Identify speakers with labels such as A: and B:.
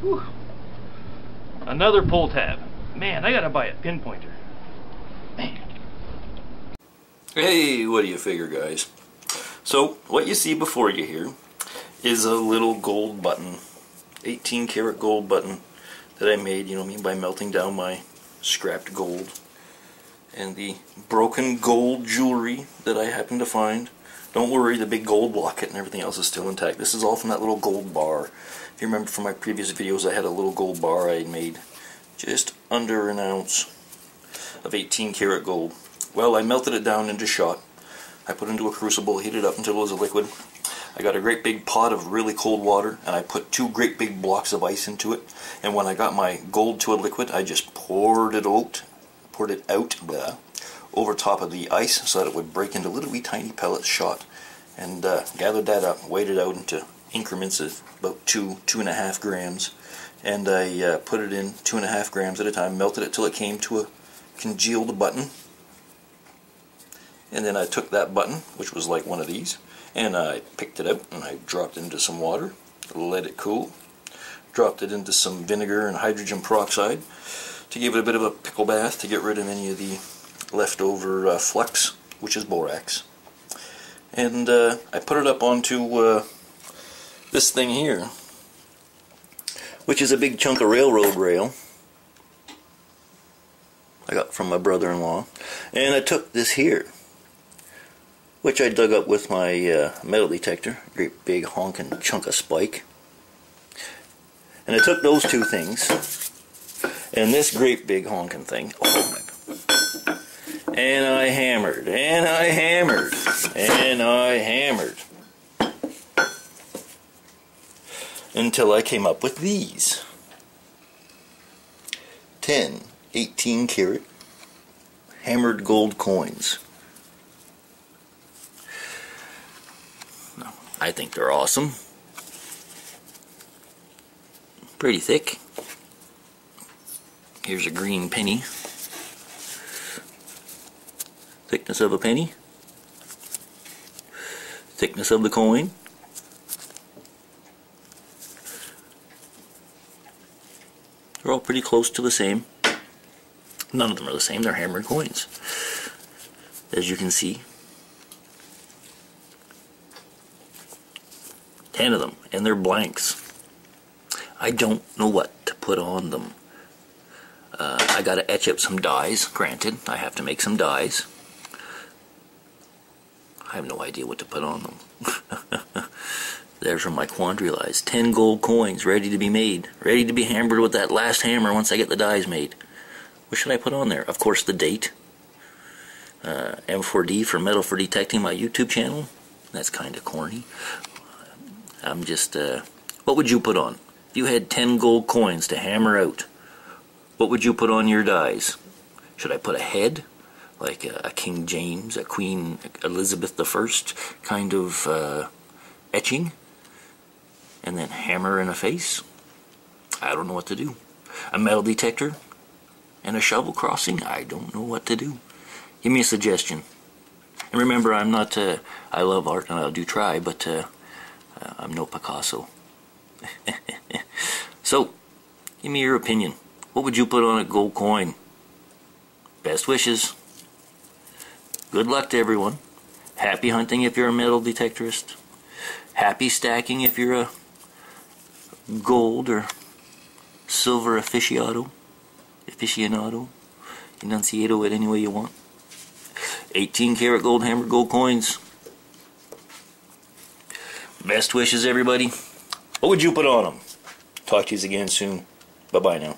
A: Whew. Another pull tab. Man, I gotta buy a pinpointer. Man.
B: Hey, what do you figure, guys? So, what you see before you here is a little gold button, 18 karat gold button that I made, you know I mean, by melting down my scrapped gold and the broken gold jewelry that I happened to find. Don't worry, the big gold locket and everything else is still intact. This is all from that little gold bar. If you remember from my previous videos, I had a little gold bar I had made just under an ounce of 18 karat gold. Well, I melted it down into shot. I put it into a crucible, heated it up until it was a liquid. I got a great big pot of really cold water and I put two great big blocks of ice into it. And when I got my gold to a liquid, I just poured it out, poured it out blah, over top of the ice so that it would break into little wee tiny pellets shot. And uh, gathered that up, weighed it out into increments of about two, two and a half grams. And I uh, put it in two and a half grams at a time, melted it till it came to a congealed button. And then I took that button, which was like one of these, and I picked it out and I dropped it into some water, let it cool, dropped it into some vinegar and hydrogen peroxide to give it a bit of a pickle bath to get rid of any of the leftover uh, flux, which is borax. And uh, I put it up onto uh, this thing here, which is a big chunk of railroad rail I got from my brother-in-law. And I took this here, which I dug up with my uh, metal detector, great big honking chunk of spike. And I took those two things, and this great big honking thing, oh my, and I hammered, and I hammered, and I hammered, until I came up with these. 10 18 karat hammered gold coins. I think they're awesome. Pretty thick. Here's a green penny. Thickness of a penny. Thickness of the coin. They're all pretty close to the same. None of them are the same, they're hammered coins. As you can see. Ten of them, and they're blanks. I don't know what to put on them. Uh, I gotta etch up some dies, granted. I have to make some dies. I have no idea what to put on them. There's where my quandary lies. Ten gold coins ready to be made. Ready to be hammered with that last hammer once I get the dies made. What should I put on there? Of course, the date. Uh, M4D for Metal for Detecting, my YouTube channel. That's kind of corny. I'm just, uh, what would you put on? If you had 10 gold coins to hammer out, what would you put on your dies? Should I put a head? Like a, a King James, a Queen Elizabeth I kind of uh, etching? And then hammer in a face? I don't know what to do. A metal detector? and a shovel crossing, I don't know what to do. Give me a suggestion. And remember, I'm not, uh, I love art and I do try, but uh, uh I'm no Picasso. so, give me your opinion. What would you put on a gold coin? Best wishes. Good luck to everyone. Happy hunting if you're a metal detectorist. Happy stacking if you're a gold or silver aficionado aficionado, enunciado it any way you want. 18 karat gold hammer gold coins. Best wishes, everybody. What would you put on them? Talk to you again soon. Bye bye now.